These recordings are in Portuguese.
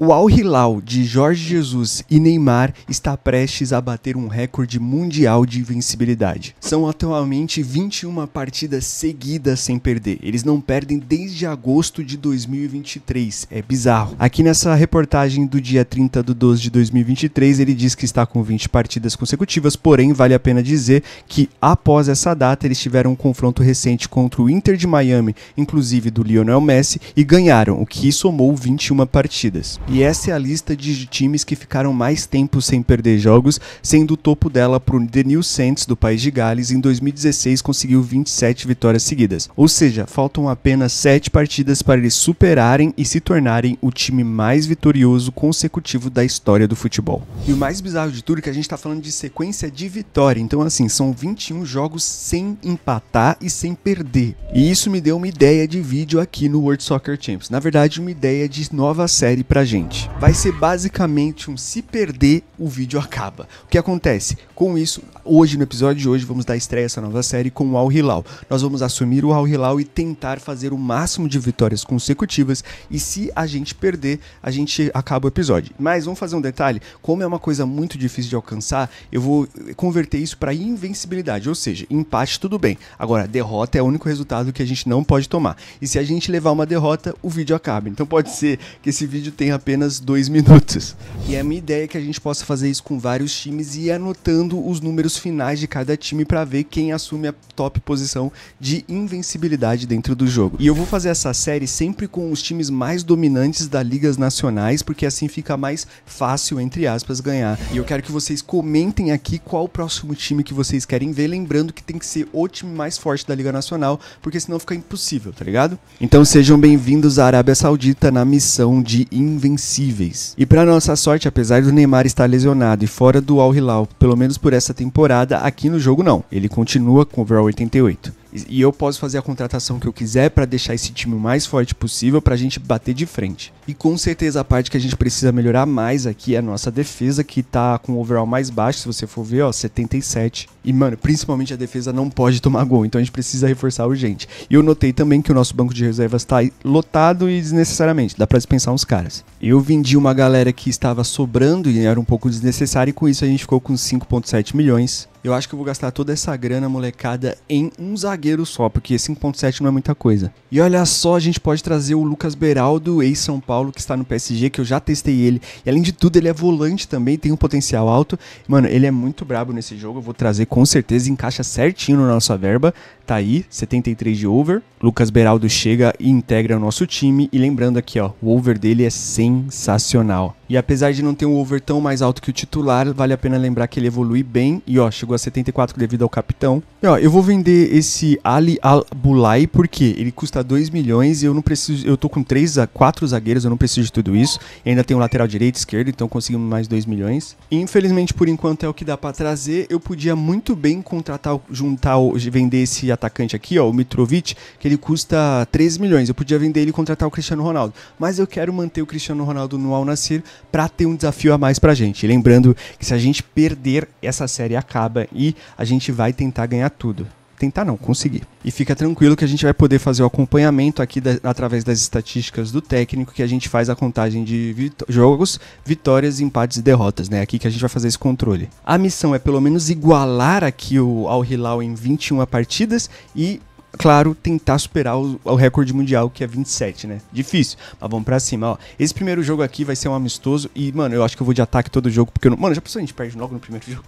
O Al Hilal de Jorge Jesus e Neymar está prestes a bater um recorde mundial de invencibilidade. São atualmente 21 partidas seguidas sem perder. Eles não perdem desde agosto de 2023. É bizarro. Aqui nessa reportagem do dia 30 de 12 de 2023, ele diz que está com 20 partidas consecutivas, porém vale a pena dizer que após essa data eles tiveram um confronto recente contra o Inter de Miami, inclusive do Lionel Messi, e ganharam, o que somou 21 partidas. E essa é a lista de times que ficaram mais tempo sem perder jogos, sendo o topo dela pro The New Saints do país de Gales em 2016 conseguiu 27 vitórias seguidas. Ou seja, faltam apenas 7 partidas para eles superarem e se tornarem o time mais vitorioso consecutivo da história do futebol. E o mais bizarro de tudo é que a gente tá falando de sequência de vitória. Então assim, são 21 jogos sem empatar e sem perder. E isso me deu uma ideia de vídeo aqui no World Soccer Champions. Na verdade, uma ideia de nova série pra gente gente. Vai ser basicamente um se perder, o vídeo acaba. O que acontece? Com isso, hoje, no episódio de hoje, vamos dar estreia a essa nova série com o Al Hilal. Nós vamos assumir o Al Hilal e tentar fazer o máximo de vitórias consecutivas. E se a gente perder, a gente acaba o episódio. Mas vamos fazer um detalhe: como é uma coisa muito difícil de alcançar, eu vou converter isso para invencibilidade. Ou seja, empate tudo bem. Agora, derrota é o único resultado que a gente não pode tomar. E se a gente levar uma derrota, o vídeo acaba. Então pode ser que esse vídeo tenha apenas dois minutos. E a minha ideia é que a gente possa fazer isso com vários times e ir anotando os números finais de cada time para ver quem assume a top posição de invencibilidade dentro do jogo. E eu vou fazer essa série sempre com os times mais dominantes das ligas nacionais, porque assim fica mais fácil, entre aspas, ganhar. E eu quero que vocês comentem aqui qual o próximo time que vocês querem ver, lembrando que tem que ser o time mais forte da Liga Nacional, porque senão fica impossível, tá ligado? Então sejam bem-vindos à Arábia Saudita na missão de invencibilidade invencíveis. E para nossa sorte, apesar do Neymar estar lesionado e fora do Al Hilal, pelo menos por essa temporada, aqui no jogo não. Ele continua com o overall 88. E eu posso fazer a contratação que eu quiser para deixar esse time o mais forte possível para a gente bater de frente. E com certeza a parte que a gente precisa melhorar mais aqui é a nossa defesa, que tá com o overall mais baixo, se você for ver, ó, 77. E, mano, principalmente a defesa não pode tomar gol, então a gente precisa reforçar urgente. E eu notei também que o nosso banco de reservas tá lotado e desnecessariamente, dá pra dispensar uns caras. Eu vendi uma galera que estava sobrando e era um pouco desnecessário, e com isso a gente ficou com 5,7 milhões. Eu acho que eu vou gastar toda essa grana, molecada, em um zagueiro só, porque 5.7 não é muita coisa. E olha só, a gente pode trazer o Lucas Beraldo, ex-São Paulo, que está no PSG, que eu já testei ele. E além de tudo, ele é volante também, tem um potencial alto. Mano, ele é muito brabo nesse jogo, eu vou trazer com certeza, encaixa certinho na nossa verba. Tá aí, 73 de over. Lucas Beraldo chega e integra o nosso time. E lembrando aqui, ó, o over dele é sensacional. E apesar de não ter um over tão mais alto que o titular, vale a pena lembrar que ele evolui bem. E ó, chegou a 74 devido ao capitão. E ó, eu vou vender esse Ali Al-Bulai porque ele custa 2 milhões e eu não preciso. Eu tô com 3 a 4 zagueiros, eu não preciso de tudo isso. E ainda tem o lateral direito e esquerdo, então conseguimos mais 2 milhões. E, infelizmente, por enquanto é o que dá para trazer. Eu podia muito bem contratar, juntar, vender esse atacante aqui, ó, o Mitrovic, que ele custa 13 milhões. Eu podia vender ele e contratar o Cristiano Ronaldo. Mas eu quero manter o Cristiano Ronaldo no Al Nassr para ter um desafio a mais pra gente. lembrando que se a gente perder, essa série acaba e a gente vai tentar ganhar tudo tentar não, conseguir. E fica tranquilo que a gente vai poder fazer o acompanhamento aqui da, através das estatísticas do técnico, que a gente faz a contagem de vit jogos, vitórias, empates e derrotas, né? Aqui que a gente vai fazer esse controle. A missão é pelo menos igualar aqui o Al Hilal em 21 partidas e claro, tentar superar o, o, recorde mundial, que é 27, né? Difícil, mas vamos pra cima, ó. Esse primeiro jogo aqui vai ser um amistoso e, mano, eu acho que eu vou de ataque todo jogo, porque eu não... Mano, já pensou a gente perde logo no primeiro jogo?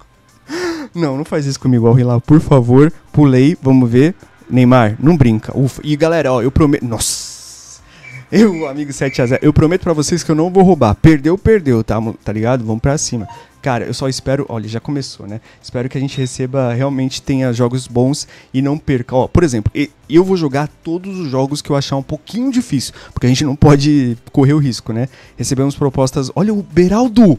Não, não faz isso comigo, Al por favor. Pulei, vamos ver. Neymar, não brinca. Ufa. E galera, ó, eu prometo... Nossa! Eu, amigo 7x0, eu prometo para vocês que eu não vou roubar. Perdeu, perdeu, tá, tá ligado? Vamos pra cima. Cara, eu só espero, olha, já começou, né? Espero que a gente receba, realmente tenha jogos bons e não perca. Ó, por exemplo, eu vou jogar todos os jogos que eu achar um pouquinho difícil, porque a gente não pode correr o risco, né? Recebemos propostas, olha o Beraldo!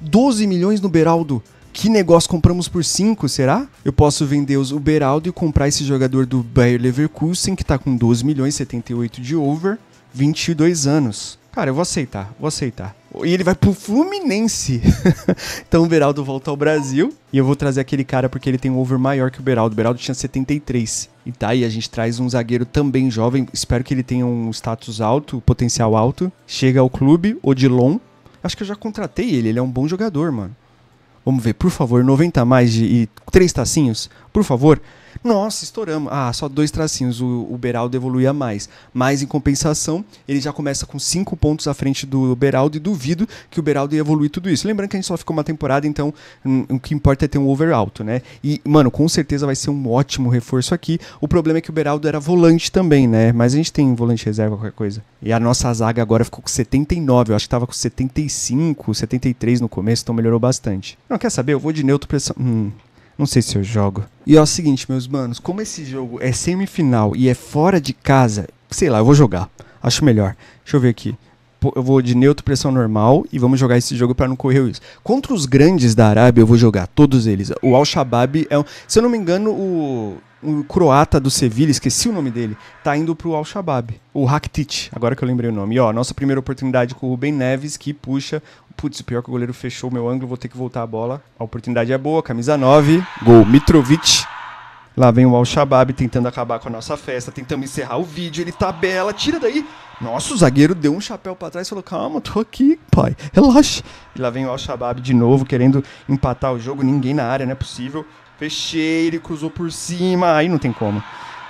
12 milhões no Beraldo. Que negócio compramos por 5, será? Eu posso vender os, o Beraldo e comprar esse jogador do Bayer Leverkusen, que tá com 12 milhões, 78 de over, 22 anos. Cara, eu vou aceitar, vou aceitar. E ele vai pro Fluminense. então o Beraldo volta ao Brasil. E eu vou trazer aquele cara porque ele tem um over maior que o Beraldo. O Beraldo tinha 73. E tá aí, a gente traz um zagueiro também jovem. Espero que ele tenha um status alto, potencial alto. Chega ao clube, Odilon. Acho que eu já contratei ele, ele é um bom jogador, mano. Vamos ver, por favor, 90 mais de, e três tacinhos, por favor. Nossa, estouramos. Ah, só dois tracinhos. O, o Beraldo evoluía mais. Mas em compensação, ele já começa com cinco pontos à frente do Beraldo e duvido que o Beraldo ia evoluir tudo isso. Lembrando que a gente só ficou uma temporada, então hum, o que importa é ter um over alto, né? E, mano, com certeza vai ser um ótimo reforço aqui. O problema é que o Beraldo era volante também, né? Mas a gente tem volante reserva, qualquer coisa. E a nossa zaga agora ficou com 79. Eu acho que tava com 75, 73 no começo, então melhorou bastante. Não, quer saber? Eu vou de neutro pressão. Hum, não sei se eu jogo. E é o seguinte, meus manos, como esse jogo é semifinal e é fora de casa, sei lá, eu vou jogar. Acho melhor. Deixa eu ver aqui. Eu vou de neutro pressão normal e vamos jogar esse jogo para não correr isso. Contra os grandes da Arábia, eu vou jogar todos eles. O Al-Shabaab é um, se eu não me engano, o croata do Sevilha, esqueci o nome dele, tá indo pro Al-Shabaab. O Rakitic, agora que eu lembrei o nome. E ó, nossa primeira oportunidade com o Rubem Neves, que puxa. Putz, o pior que o goleiro fechou meu ângulo, vou ter que voltar a bola. A oportunidade é boa, camisa 9, gol Mitrovic. Lá vem o Al-Shabaab tentando acabar com a nossa festa, tentando encerrar o vídeo, ele tabela, tira daí. Nossa, o zagueiro deu um chapéu para trás e falou: Calma, tô aqui, pai, relaxa. E lá vem o Al-Shabaab de novo, querendo empatar o jogo, ninguém na área, não é possível. Fechei, ele cruzou por cima, aí não tem como.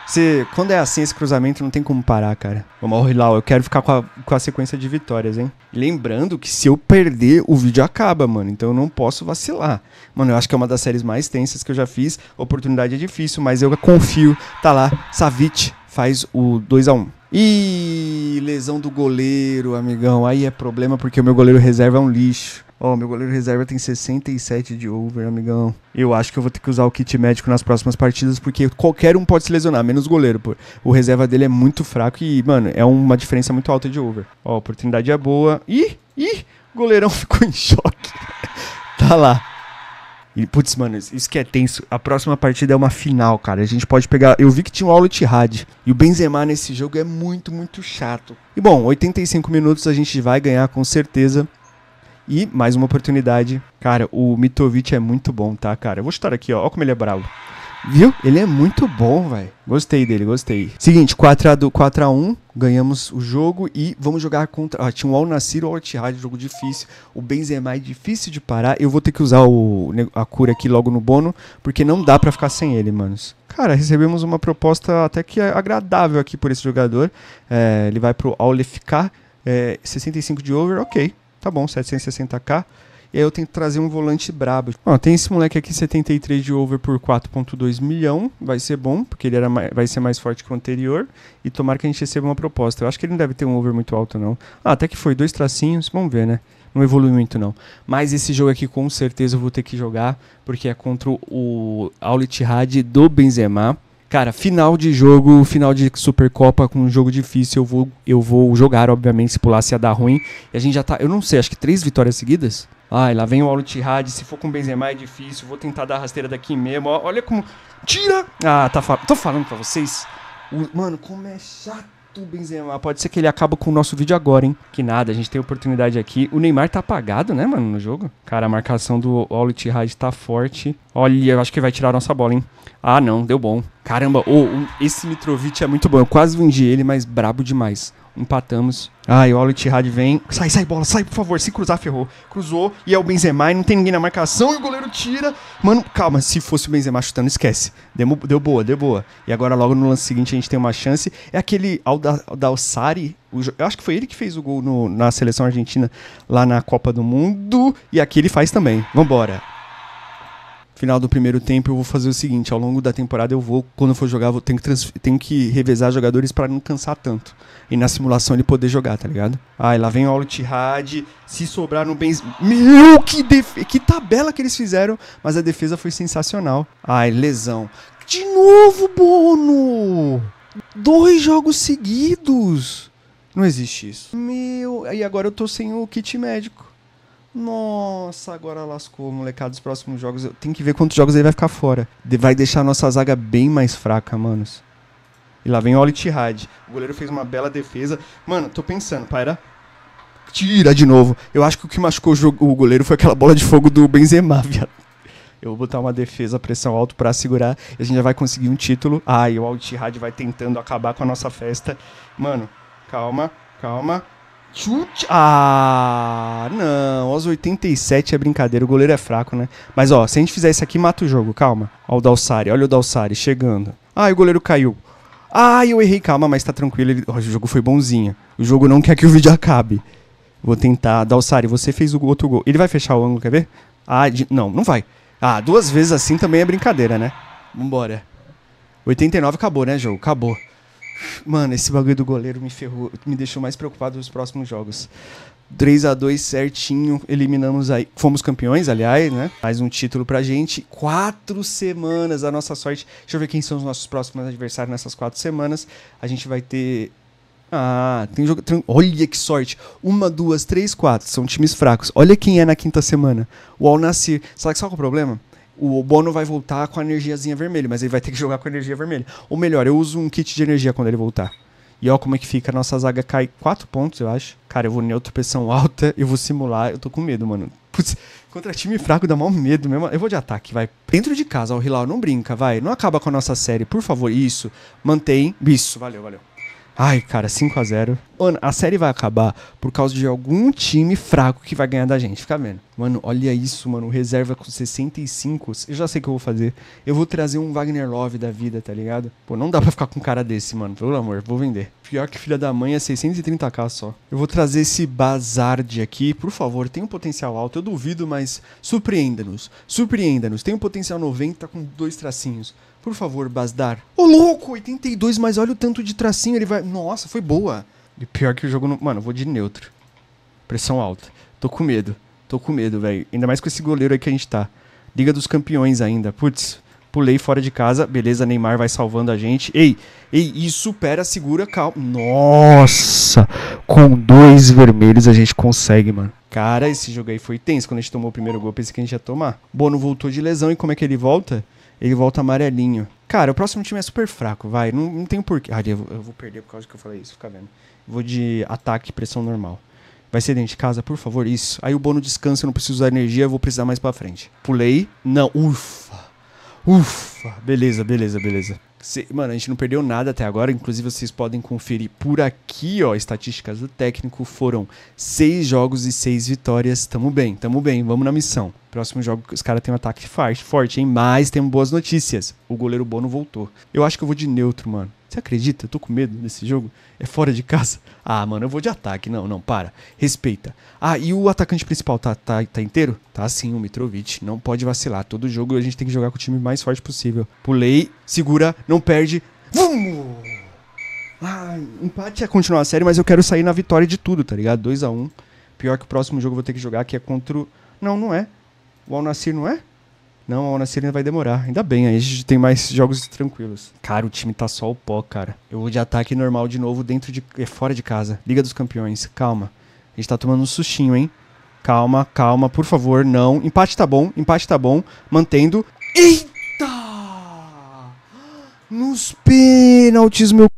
Você, quando é assim esse cruzamento, não tem como parar, cara. Vamos lá, eu quero ficar com a, com a sequência de vitórias, hein? Lembrando que se eu perder, o vídeo acaba, mano. Então eu não posso vacilar. Mano, eu acho que é uma das séries mais tensas que eu já fiz. A oportunidade é difícil, mas eu confio. Tá lá, Savic faz o 2 a 1 Ih, lesão do goleiro, amigão. Aí é problema porque o meu goleiro reserva é um lixo. Ó, oh, meu goleiro reserva tem 67 de over, amigão. Eu acho que eu vou ter que usar o kit médico nas próximas partidas, porque qualquer um pode se lesionar, menos o goleiro, pô. O reserva dele é muito fraco e, mano, é uma diferença muito alta de over. Ó, a oportunidade é boa. Ih, ih, goleirão ficou em choque. tá lá. E, putz, mano, isso que é tenso. A próxima partida é uma final, cara. A gente pode pegar. Eu vi que tinha um Al Ittihad. E o Benzema nesse jogo é muito, muito chato. E bom, 85 minutos a gente vai ganhar com certeza. E mais uma oportunidade. Cara, o Mitovic é muito bom, tá, cara? Eu vou chutar aqui, ó. Olha como ele é bravo. Viu? Ele é muito bom, velho. Gostei dele, gostei. Seguinte, 4x1, ganhamos o jogo e vamos jogar contra. Ah, tinha o Al Nassir ou o Al jogo difícil. O Benzema é difícil de parar. Eu vou ter que usar o, a cura aqui logo no bono, porque não dá para ficar sem ele, manos. Cara, recebemos uma proposta até que agradável aqui por esse jogador. É, ele vai pro Al é, 65 de over, ok. Tá bom, 760k. E aí eu tenho que trazer um volante brabo. Ó, tem esse moleque aqui, 73 de over por 4.2 milhão. Vai ser bom, porque ele era mais, vai ser mais forte que o anterior. E tomara que a gente receba uma proposta. Eu acho que ele não deve ter um over muito alto, não. Ah, até que foi, dois tracinhos. Vamos ver, né? Não evolui muito, não. Mas esse jogo aqui, com certeza, eu vou ter que jogar. Porque é contra o Al Ittihad do Benzema. Cara, final de jogo, final de Supercopa com um jogo difícil, eu vou, eu vou jogar, obviamente, se pular se ia dar ruim. E a gente já tá, eu não sei, acho que três vitórias seguidas. Ai, lá vem o Al Tihad, se for com o Benzema é difícil, vou tentar dar rasteira daqui mesmo. Olha como tira! Ah, tá tô falando para vocês. Mano, como é chato o Benzema. Pode ser que ele acabe com o nosso vídeo agora, hein? Que nada, a gente tem oportunidade aqui. O Neymar tá apagado, né, mano, no jogo? Cara, a marcação do Al Tihad tá forte. Olha, eu acho que vai tirar a nossa bola, hein? Ah, não, deu bom. Caramba, oh, esse Mitrovic é muito bom. Eu quase vendi ele, mas brabo demais. Empatamos. Ah, e o Al Ittihad vem. Sai, sai, bola, sai, por favor. Se cruzar, ferrou. Cruzou e é o Benzema e não tem ninguém na marcação e o goleiro tira. Mano, calma, se fosse o Benzema chutando, esquece. Deu, deu boa, deu boa. E agora, logo no lance seguinte, a gente tem uma chance. É aquele Aldalsari. Eu acho que foi ele que fez o gol no, na seleção argentina lá na Copa do Mundo. E aqui ele faz também. Vambora final do primeiro tempo eu vou fazer o seguinte, ao longo da temporada eu vou, quando for jogar, vou, tenho, que tenho que revezar jogadores para não cansar tanto. E na simulação ele poder jogar, tá ligado? Ai, lá vem o Al Tihad, se sobrar no bem... Meu, que, def... que tabela que eles fizeram, mas a defesa foi sensacional. Ai, lesão. De novo, Bono! Dois jogos seguidos! Não existe isso. Meu, e agora eu tô sem o kit médico. Nossa, agora lascou, molecada, dos próximos jogos. Tem que ver quantos jogos ele vai ficar fora. Vai deixar a nossa zaga bem mais fraca, manos. E lá vem o Oli Tihad. O goleiro fez uma bela defesa. Mano, tô pensando, para. Tira de novo. Eu acho que o que machucou o, goleiro foi aquela bola de fogo do Benzema, viado. Eu vou botar uma defesa, pressão alto para segurar e a gente já vai conseguir um título. Ah, e o Altihad vai tentando acabar com a nossa festa. Mano, calma, calma. Chute. Ah, não. Aos 87 é brincadeira. O goleiro é fraco, né? Mas, ó, se a gente fizer isso aqui, mata o jogo. Calma. Ó, o Dalsari. Olha o Dalsari chegando. Ah, o goleiro caiu. Ah, eu errei. Calma, mas tá tranquilo. Ele... Oh, o jogo foi bonzinho. O jogo não quer que o vídeo acabe. Vou tentar. Dalsari, você fez o outro gol. Ele vai fechar o ângulo, quer ver? Ah, de... não, não vai. Ah, duas vezes assim também é brincadeira, né? Vambora. 89 acabou, né, jogo? Acabou. Mano, esse bagulho do goleiro me ferrou, me deixou mais preocupado nos próximos jogos. 3 a 2 certinho, eliminamos aí. Fomos campeões, aliás, né? Mais um título pra gente. Quatro semanas, a nossa sorte. Deixa eu ver quem são os nossos próximos adversários nessas quatro semanas. A gente vai ter. Ah, tem jogo. Olha que sorte. Uma, duas, três, quatro. São times fracos. Olha quem é na quinta semana. O Al Nassr. Sabe qual é o problema? O Bono vai voltar com a energiazinha vermelha, mas ele vai ter que jogar com a energia vermelha. Ou melhor, eu uso um kit de energia quando ele voltar. E ó como é que fica, a nossa zaga cai 4 pontos, eu acho. Cara, eu vou neutro, pressão alta, eu vou simular, eu tô com medo, mano. Putz, contra time fraco dá mal medo mesmo. Eu vou de ataque, vai. Dentro de casa, o Hilal, não brinca, vai. Não acaba com a nossa série, por favor. Isso, mantém. Isso, valeu, valeu. Ai, cara, 5 a 0 Mano, a série vai acabar por causa de algum time fraco que vai ganhar da gente. Fica vendo. Mano, olha isso, mano. Reserva com 65. Eu já sei o que eu vou fazer. Eu vou trazer um Wagner Love da vida, tá ligado? Pô, não dá pra ficar com um cara desse, mano. Pelo amor, vou vender. Pior que filha da mãe é 630k só. Eu vou trazer esse Bazard aqui. Por favor, tem um potencial alto. Eu duvido, mas surpreenda-nos. Surpreenda-nos. Tem um potencial 90 com dois tracinhos. Por favor, Basdar. Ô, louco! 82, mas olha o tanto de tracinho. Ele vai. Nossa, foi boa. E pior que o jogo. Não... Mano, eu vou de neutro. Pressão alta. Tô com medo. Tô com medo, velho. Ainda mais com esse goleiro aí que a gente tá. Liga dos Campeões ainda. Putz, pulei fora de casa. Beleza, Neymar vai salvando a gente. Ei, ei, e supera, segura, calma. Nossa! Com dois vermelhos a gente consegue, mano. Cara, esse jogo aí foi tenso. Quando a gente tomou o primeiro gol, pensei que a gente ia tomar. Bono voltou de lesão e como é que ele volta? Ele volta amarelinho. Cara, o próximo time é super fraco, vai. Não, não tem porquê. Ah, eu vou, eu vou perder por causa que eu falei isso, fica vendo. Vou de ataque pressão normal. Vai ser dentro de casa, por favor, isso. Aí o Bono descansa, eu não preciso usar energia, eu vou precisar mais pra frente. Pulei. Não, ufa. Ufa. Beleza, beleza, beleza. Cê, mano, a gente não perdeu nada até agora. Inclusive, vocês podem conferir por aqui, ó. Estatísticas do técnico foram seis jogos e seis vitórias. Tamo bem, tamo bem. Vamos na missão. Próximo jogo, os caras têm um ataque forte, forte, hein? Mas temos boas notícias. O goleiro Bono voltou. Eu acho que eu vou de neutro, mano. Você acredita? Eu tô com medo desse jogo. É fora de casa. Ah, mano, eu vou de ataque. Não, não, para. Respeita. Ah, e o atacante principal tá, tá, tá inteiro? Tá sim, o Mitrovic. Não pode vacilar. Todo jogo a gente tem que jogar com o time mais forte possível. Pulei, segura, não perde. Vum! Ah, empate é continuar a série, mas eu quero sair na vitória de tudo, tá ligado? 2 a 1 um. Pior que o próximo jogo eu vou ter que jogar, que é contra o... Não, não é. O Al Nassr não é? Não, a Onacir ainda vai demorar. Ainda bem, aí a gente tem mais jogos tranquilos. Cara, o time tá só o pó, cara. Eu vou de ataque normal de novo dentro de. É, fora de casa. Liga dos Campeões. Calma. A gente tá tomando um sustinho, hein? Calma, calma, por favor, não. Empate tá bom, empate tá bom. Mantendo. Eita! Nos pênaltis, meu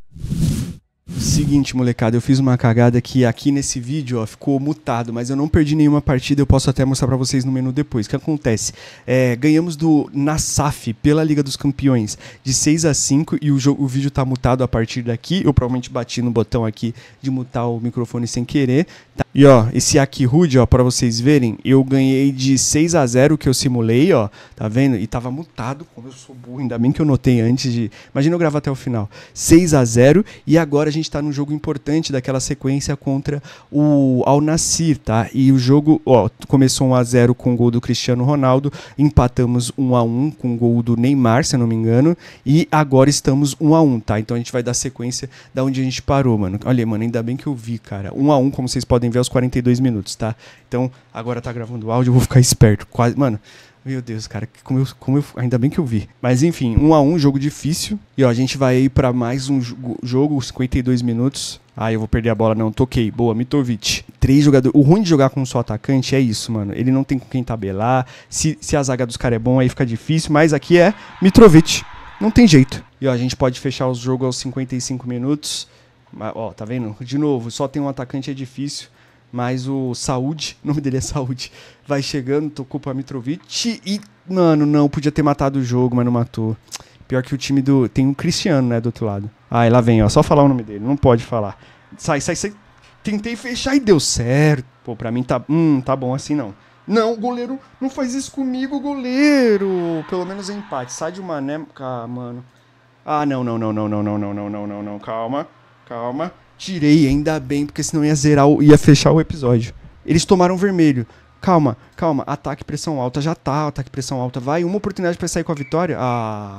Seguinte, molecada, eu fiz uma cagada que aqui nesse vídeo ó, ficou mutado, mas eu não perdi nenhuma partida, eu posso até mostrar para vocês no menu depois. O que acontece? É, ganhamos do Nassaf pela Liga dos Campeões de 6 a 5 e o, o vídeo tá mutado a partir daqui. Eu provavelmente bati no botão aqui de mutar o microfone sem querer. Tá? E ó, esse aqui rude, ó, para vocês verem, eu ganhei de 6 a 0 que eu simulei, ó, tá vendo? E tava mutado, como eu sou burro, ainda bem que eu notei antes de. Imagina eu gravar até o final. 6 a 0 e agora a gente está num jogo importante daquela sequência contra o Al Nassr, tá? E o jogo, ó, começou 1 a 0 com o gol do Cristiano Ronaldo, empatamos 1 a 1 com o gol do Neymar, se eu não me engano, e agora estamos 1 a 1, tá? Então a gente vai dar sequência da onde a gente parou, mano. Olha, mano, ainda bem que eu vi, cara. 1 a 1, como vocês podem ver, aos 42 minutos, tá? Então, agora tá gravando o áudio, eu vou ficar esperto. Quase, mano, meu Deus, cara, como eu, como eu, ainda bem que eu vi. Mas enfim, um a um, jogo difícil. E ó, a gente vai aí pra mais um jogo, 52 minutos. Ah, eu vou perder a bola, não. Toquei. Boa, Mitovic. Três jogadores. O ruim de jogar com um só atacante é isso, mano. Ele não tem com quem tabelar. Se, se a zaga dos caras é bom, aí fica difícil. Mas aqui é Mitrovic. Não tem jeito. E ó, a gente pode fechar os jogos aos 55 minutos. Mas, ó, tá vendo? De novo, só tem um atacante é difícil. Mas o Saúde, o nome dele é Saúde, vai chegando, tocou pra Mitrovic e, mano, não, podia ter matado o jogo, mas não matou. Pior que o time do. Tem um Cristiano, né, do outro lado. Ai, lá vem, ó. Só falar o nome dele, não pode falar. Sai, sai, sai. Tentei fechar e deu certo. Pô, pra mim tá. Hum, tá bom assim não. Não, goleiro, não faz isso comigo, goleiro. Pelo menos é empate. Sai de uma, né? Ah, mano. Ah, não, não, não, não, não, não, não, não, não, não, não. Calma, calma. Tirei, ainda bem, porque senão ia zerar, o, ia fechar o episódio. Eles tomaram vermelho. Calma, calma. Ataque pressão alta já tá, ataque pressão alta. Vai, uma oportunidade para sair com a vitória. Ah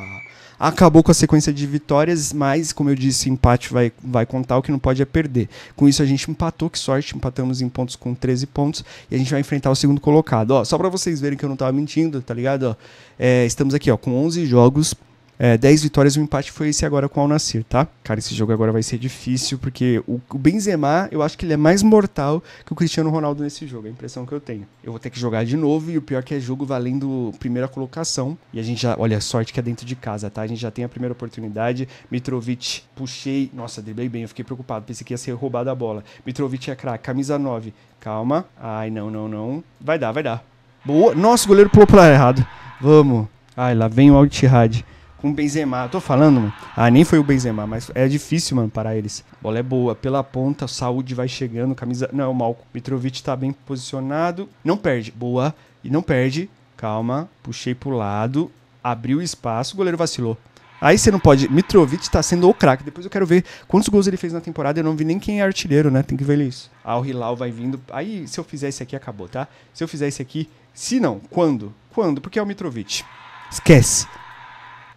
acabou com a sequência de vitórias, mas, como eu disse, empate vai, vai contar, o que não pode é perder. Com isso, a gente empatou, que sorte, empatamos em pontos com 13 pontos, e a gente vai enfrentar o segundo colocado. Ó, só para vocês verem que eu não tava mentindo, tá ligado? Ó, é, estamos aqui ó, com 11 jogos, é, 10 vitórias, o empate foi esse agora com o Al-Nassr, tá? Cara, esse jogo agora vai ser difícil, porque o, o, Benzema, eu acho que ele é mais mortal que o Cristiano Ronaldo nesse jogo, é a impressão que eu tenho. Eu vou ter que jogar de novo, e o pior é que é jogo valendo primeira colocação. E a gente já, olha, sorte que é dentro de casa, tá? A gente já tem a primeira oportunidade. Mitrovic, puxei, nossa, driblei bem, eu fiquei preocupado, pensei que ia ser roubada a bola. Mitrovic é craque, camisa 9, calma. Ai, não, não, não. Vai dar, vai dar. Boa, nossa, o goleiro pulou para errado. Vamos. Ai, lá vem o Altihad com o Benzema. tô falando, mano. Ah, nem foi o Benzema, mas é difícil, mano, parar eles. Bola é boa. Pela ponta, saúde vai chegando, camisa. Não, o Malco. Mitrovic tá bem posicionado. Não perde. Boa. E não perde. Calma. Puxei pro lado. Abriu espaço. O goleiro vacilou. Aí você não pode. Mitrovic tá sendo o craque. Depois eu quero ver quantos gols ele fez na temporada. Eu não vi nem quem é artilheiro, né? Tem que ver isso. Ah, o Hilal vai vindo. Aí, se eu fizer esse aqui, acabou, tá? Se eu fizer esse aqui. Se não, quando? Quando? Porque é o Mitrovic. Esquece.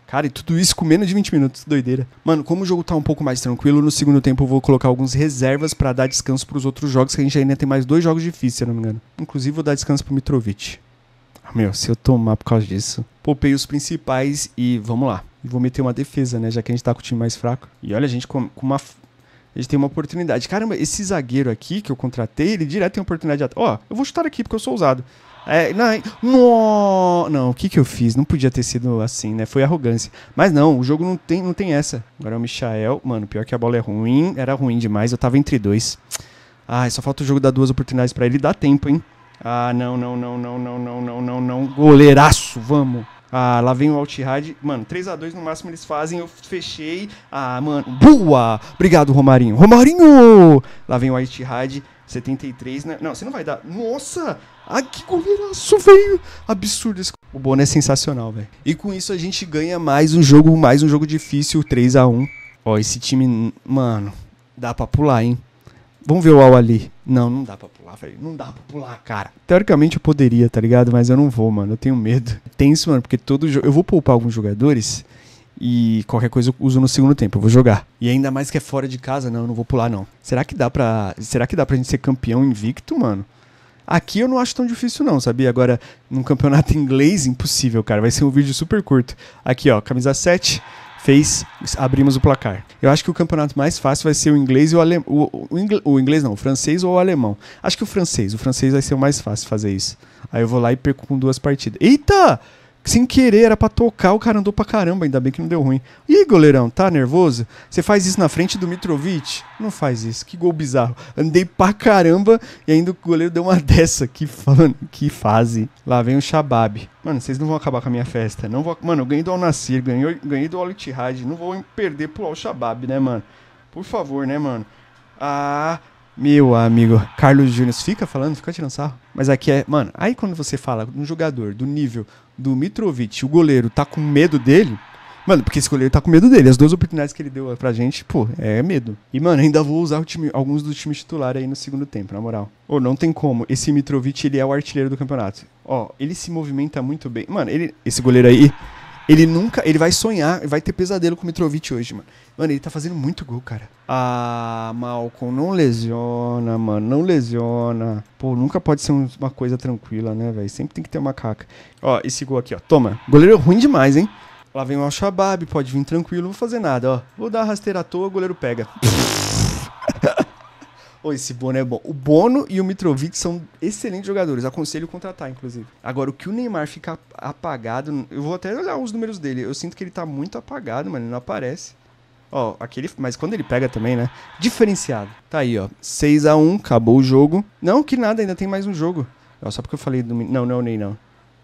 Cara, e tudo isso com menos de 20 minutos, doideira. Mano, como o jogo tá um pouco mais tranquilo, no segundo tempo eu vou colocar alguns reservas para dar descanso para os outros jogos, que a gente ainda tem mais dois jogos difíceis, se eu não me engano. Inclusive vou dar descanso pro Mitrovic. Ah, meu, se eu tomar por causa disso. Poupei os principais e vamos lá. Vou meter uma defesa, né, já que a gente tá com o time mais fraco. E olha, a gente com, com uma a gente tem uma oportunidade. Caramba, esse zagueiro aqui que eu contratei, ele direto tem oportunidade de. Ó, eu vou chutar aqui porque eu sou ousado. É, não, no, não, o que que eu fiz? Não podia ter sido assim, né? Foi arrogância. Mas não, o jogo não tem, não tem essa. Agora o Michael, mano, pior que a bola é ruim, era ruim demais, eu tava entre dois. Ai, só falta o jogo dar duas oportunidades para ele, dá tempo, hein? Ah, não, não, não, não, não, não, não, não, não. Goleiraço, vamos. Ah, lá vem o Altihad. Mano, 3 a 2 no máximo eles fazem. Eu fechei. Ah, mano. Boa! Obrigado, Romarinho. Romarinho! Lá vem o Altihad. 73, né? Não, você não vai dar. Nossa! Ah, que goleiraço, velho! Absurdo esse. O Bono é sensacional, velho. E com isso a gente ganha mais um jogo, mais um jogo difícil, 3 a 1 Ó, esse time, mano, dá pra pular, hein? Vamos ver o Al ali. Não, não dá pra pular, velho. Não dá pra pular, cara. Teoricamente eu poderia, tá ligado? Mas eu não vou, mano. Eu tenho medo. Tenso, mano, porque todo jogo. Eu vou poupar alguns jogadores e qualquer coisa eu uso no segundo tempo, eu vou jogar. E ainda mais que é fora de casa, não, eu não vou pular não. Será que dá pra, será que dá pra gente ser campeão invicto, mano? Aqui eu não acho tão difícil não, sabia? Agora, num campeonato inglês, impossível, cara. Vai ser um vídeo super curto. Aqui, ó, camisa 7, fez, abrimos o placar. Eu acho que o campeonato mais fácil vai ser o inglês e o alemão. O, o, o inglês não, o francês ou o alemão. Acho que o francês. O francês vai ser o mais fácil fazer isso. Aí eu vou lá e perco com duas partidas. Eita! Sem querer, era pra tocar, o cara andou pra caramba, ainda bem que não deu ruim. E goleirão, tá nervoso? Você faz isso na frente do Mitrovic? Não faz isso, que gol bizarro. Andei pra caramba e ainda o goleiro deu uma dessa. Que, que fase. Lá vem o Shabab. Mano, vocês não vão acabar com a minha festa. Não vou, mano, eu ganhei do Al-Nassir, ganhei, ganhei do Al-Ittihad. Não vou perder pro Al-Shabab, né, mano? Por favor, né, mano? Ah, meu amigo, Carlos Júnior, fica falando, fica tirando sarro. Mas aqui é, mano, aí quando você fala um jogador do nível do Mitrovic, o goleiro tá com medo dele, mano, porque esse goleiro tá com medo dele. As duas oportunidades que ele deu pra gente, pô, é medo. E, mano, ainda vou usar time, alguns dos times titulares aí no segundo tempo, na moral. Ou não tem como. Esse Mitrovic, ele é o artilheiro do campeonato. Ó, ele se movimenta muito bem. Mano, ele, esse goleiro aí, ele nunca. Ele vai sonhar, vai ter pesadelo com o Mitrovic hoje, mano. Mano, ele tá fazendo muito gol, cara. Ah, Malcolm, não lesiona, mano. Não lesiona. Pô, nunca pode ser uma coisa tranquila, né, velho? Sempre tem que ter uma caca. Ó, esse gol aqui, ó. Toma. Goleiro ruim demais, hein? Lá vem o Al-Shabaab, pode vir tranquilo, não vou fazer nada, ó. Vou dar a rasteira à toa, o goleiro pega. Ô, esse Bono é bom. O Bono e o Mitrovic são excelentes jogadores. Aconselho contratar, inclusive. Agora, o que o Neymar fica apagado. Eu vou até olhar os números dele. Eu sinto que ele tá muito apagado, mano. Ele não aparece. Ó, aquele. Mas quando ele pega também, né? Diferenciado. Tá aí, ó. 6 a 1 acabou o jogo. Não, que nada, ainda tem mais um jogo. Ó, só porque eu falei do. Não, não, nem não.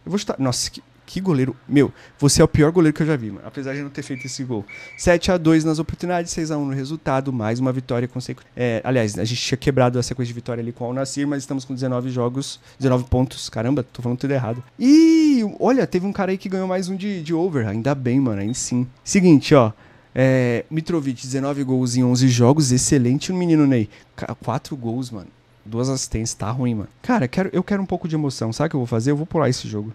Eu vou chutar. Nossa, que, que goleiro. Meu, você é o pior goleiro que eu já vi, mano. Apesar de não ter feito esse gol. 7 a 2 nas oportunidades, 6 a 1 no resultado. Mais uma vitória consecutiva. É, aliás, a gente tinha quebrado a sequência de vitória ali com o Al-Nassr, mas estamos com 19 jogos, 19 pontos. Caramba, tô falando tudo errado. E olha, teve um cara aí que ganhou mais um de, de over. Ainda bem, mano. Aí sim. Seguinte, ó. É, Mitrovic, 19 gols em 11 jogos, excelente o menino Ney. 4 gols, mano. Duas assistências, tá ruim, mano. Cara, quero, eu quero um pouco de emoção. Sabe o que eu vou fazer? Eu vou pular esse jogo.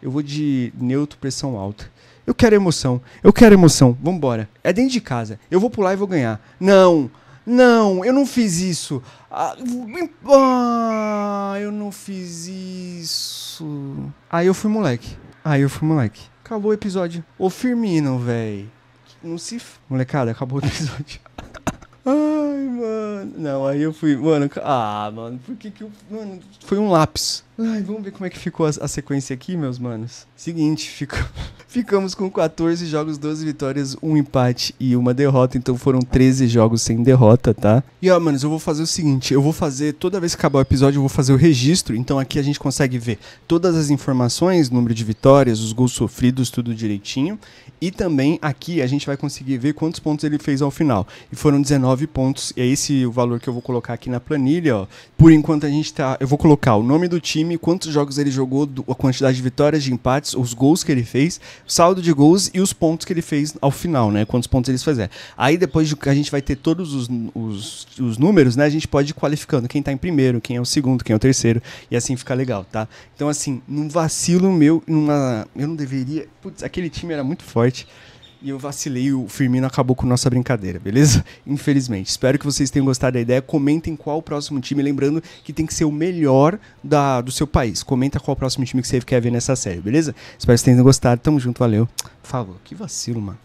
Eu vou de neutro, pressão alta. Eu quero emoção. Eu quero emoção. Vambora. É dentro de casa. Eu vou pular e vou ganhar. Não. Não, eu não fiz isso. Ah, eu não fiz isso. Aí eu fui moleque. Aí eu fui moleque. Acabou o episódio. Ô Firmino, velho. Não se. Molecada, acabou o episódio. Ai, mano. Não, aí eu fui. Mano, ah, mano, por que que eu. Mano, foi um lápis. Ai, vamos ver como é que ficou a, a sequência aqui, meus manos. Seguinte, fica, ficamos com 14 jogos, 12 vitórias, um empate e uma derrota. Então foram 13 jogos sem derrota, tá? E ó, manos, eu vou fazer o seguinte: eu vou fazer, toda vez que acabar o episódio, eu vou fazer o registro. Então aqui a gente consegue ver todas as informações, número de vitórias, os gols sofridos, tudo direitinho. E também aqui a gente vai conseguir ver quantos pontos ele fez ao final. E foram 19 pontos. E é esse o valor que eu vou colocar aqui na planilha, ó. Por enquanto a gente tá. Eu vou colocar o nome do time time, quantos jogos ele jogou, a quantidade de vitórias, de empates, os gols que ele fez, o saldo de gols e os pontos que ele fez ao final, né? Quantos pontos eles fizeram. Aí depois de que a gente vai ter todos os, os, os, números, né? A gente pode ir qualificando quem tá em primeiro, quem é o segundo, quem é o terceiro, e assim fica legal, tá? Então, assim, num vacilo meu, numa. Eu não deveria. Putz, aquele time era muito forte. E eu vacilei, o Firmino acabou com nossa brincadeira, beleza? Infelizmente. Espero que vocês tenham gostado da ideia. Comentem qual o próximo time. Lembrando que tem que ser o melhor da, do seu país. Comenta qual o próximo time que você quer ver nessa série, beleza? Espero que vocês tenham gostado. Tamo junto, valeu. Falou. Que vacilo, mano.